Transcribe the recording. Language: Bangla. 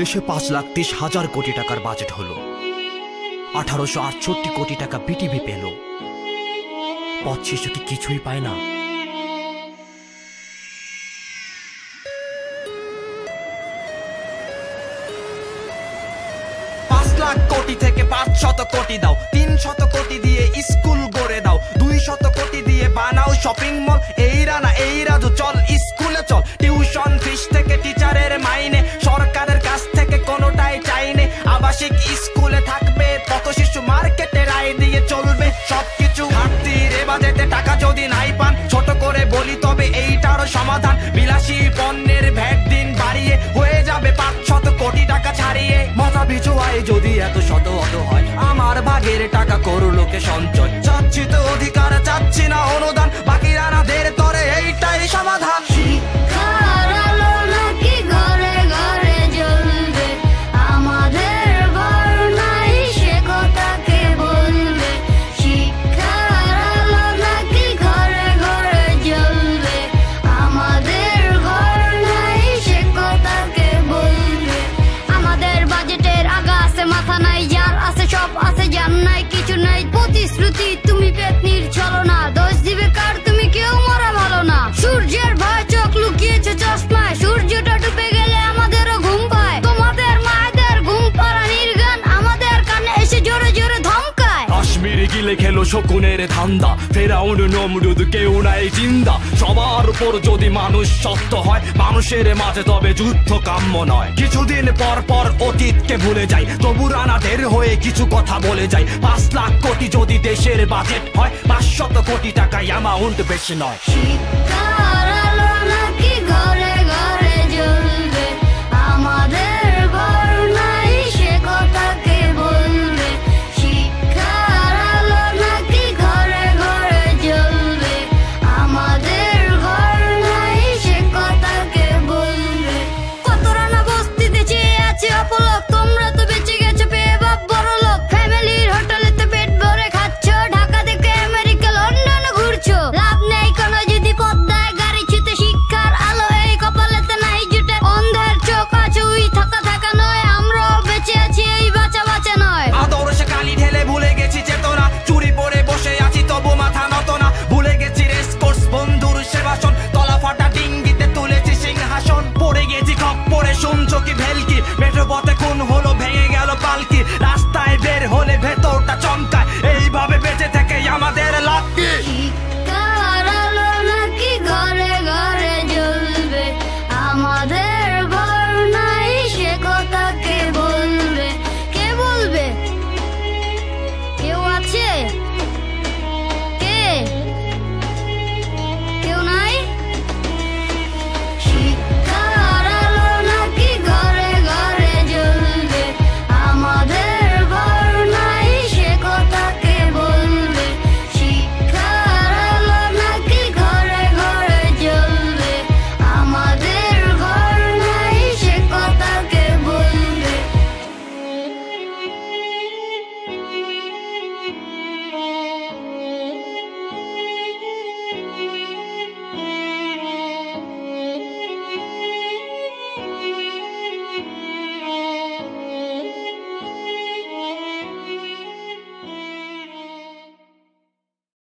দেশে পাঁচ লাখ তিরিশ হাজার কোটি টাকার বাজেট হলো। আঠারোশো আটষট্টি কোটি টাকা বিটিভি পেল। পথ শিশু কিছুই পায় না। লাখ কোটি থেকে পাঁচ শত কোটি দাও, তিন শত কোটি দিয়ে স্কুল গড়ে দাও, দুই শত কোটি দিয়ে বানাও শপিং মল যদি এত শত অত হয় আমার ভাগের টাকা করো লোকে সঞ্চয়। চাচ্ছি তো অধিকার। নাই প্রতিশ্রুতি গিলে খেলো শকুনের ধান্দা ফেরাউন নমরুদ কেউ নাই জিন্দা সবার উপর যদি মানুষ সত্য হয় মানুষের মাঝে তবে যুদ্ধ কাম্য নয় কিছুদিন পর পর অতীতকে ভুলে যাই তবু রানাদের হয়ে কিছু কথা বলে যাই পাঁচ লাখ কোটি যদি দেশের বাজেট হয় পাঁচশত কোটি টাকা অ্যামাউন্ট বেশি নয় শিক্ষার নাকি ঘরে